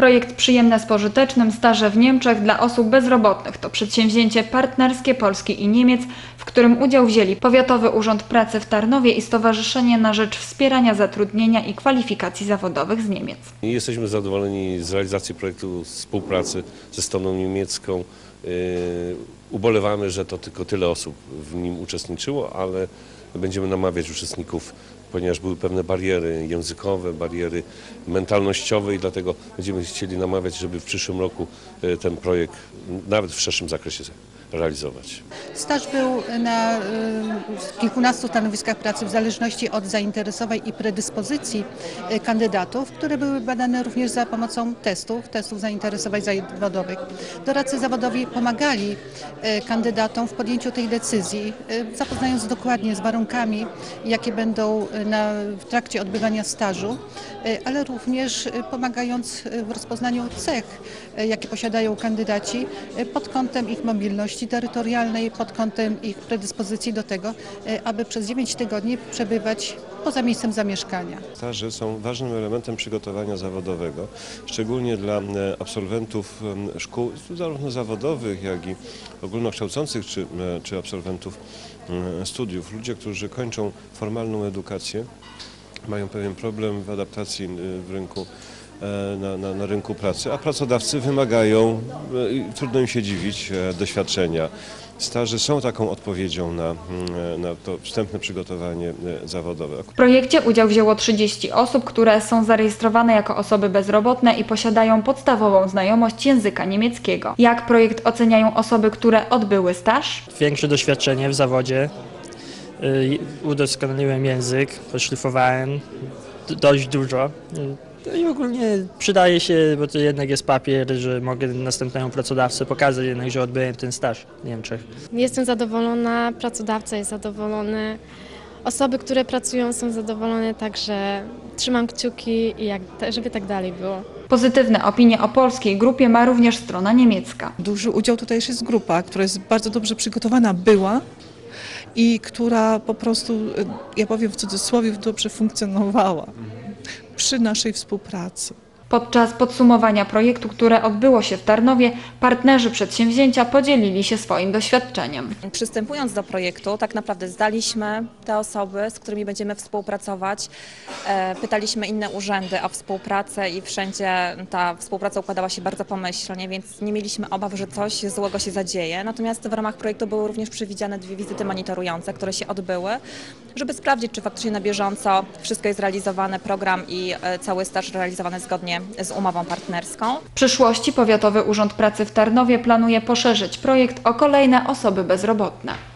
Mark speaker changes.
Speaker 1: Projekt Przyjemne z pożytecznym staże w Niemczech dla osób bezrobotnych to przedsięwzięcie partnerskie Polski i Niemiec, w którym udział wzięli Powiatowy Urząd Pracy w Tarnowie i Stowarzyszenie na rzecz Wspierania Zatrudnienia i Kwalifikacji Zawodowych z Niemiec.
Speaker 2: Jesteśmy zadowoleni z realizacji projektu współpracy ze stroną niemiecką. Yy, Ubolewamy, że to tylko tyle osób w nim uczestniczyło, ale będziemy namawiać uczestników, ponieważ były pewne bariery językowe, bariery mentalnościowe i dlatego będziemy chcieli namawiać, żeby w przyszłym roku yy, ten projekt nawet w szerszym zakresie realizować.
Speaker 3: Staż był na y, kilkunastu stanowiskach pracy w zależności od zainteresowań i predyspozycji y, kandydatów, które były badane również za pomocą testów, testów zainteresowań zawodowych. Doradcy zawodowi pomagali y, kandydatom w podjęciu tej decyzji, y, zapoznając dokładnie z warunkami, jakie będą na, w trakcie odbywania stażu, ale również pomagając w rozpoznaniu cech, jakie posiadają kandydaci pod kątem ich mobilności terytorialnej, pod kątem ich predyspozycji do tego, aby przez 9 tygodni przebywać poza miejscem zamieszkania.
Speaker 4: Staże są ważnym elementem przygotowania zawodowego, szczególnie dla e, absolwentów szkół zarówno zawodowych, jak i ogólnokształcących, czy, e, czy absolwentów e, studiów. Ludzie, którzy kończą formalną edukację, mają pewien problem w adaptacji e, w rynku e, na, na, na rynku pracy, a pracodawcy wymagają, e, trudno im się dziwić, e, doświadczenia. Staże są taką odpowiedzią na, mm, e, na to wstępne przygotowanie e, zawodowe.
Speaker 1: W projekcie udział wzięło 30 osób, które są zarejestrowane jako osoby bezrobotne i posiadają podstawową znajomość języka niemieckiego. Jak projekt oceniają osoby, które odbyły staż?
Speaker 5: większe doświadczenie w zawodzie. Y, Udoskonaliłem język, poszlifowałem dość dużo. No I ogólnie przydaje się, bo to jednak jest papier, że mogę następnemu pracodawcy pokazać jednak, że odbyłem ten staż w Niemczech.
Speaker 6: Jestem zadowolona, pracodawca jest zadowolony, osoby, które pracują są zadowolone, także trzymam kciuki, i jak, żeby tak dalej było.
Speaker 1: Pozytywne opinie o polskiej grupie ma również strona niemiecka.
Speaker 7: Duży udział tutaj też jest grupa, która jest bardzo dobrze przygotowana była i która po prostu, e, ja powiem w cudzysłowie, dobrze funkcjonowała przy naszej współpracy.
Speaker 1: Podczas podsumowania projektu, które odbyło się w Tarnowie, partnerzy przedsięwzięcia podzielili się swoim doświadczeniem.
Speaker 8: Przystępując do projektu, tak naprawdę zdaliśmy te osoby, z którymi będziemy współpracować. E, Pytaliśmy inne urzędy o współpracę i wszędzie ta współpraca układała się bardzo pomyślnie, więc nie mieliśmy obaw, że coś złego się zadzieje. Natomiast w ramach projektu były również przewidziane dwie wizyty monitorujące, które się odbyły, żeby sprawdzić, czy faktycznie na bieżąco wszystko jest realizowane, program i e, cały staż realizowany zgodnie z umową partnerską.
Speaker 1: W przyszłości Powiatowy Urząd Pracy w Tarnowie planuje poszerzyć projekt o kolejne osoby bezrobotne.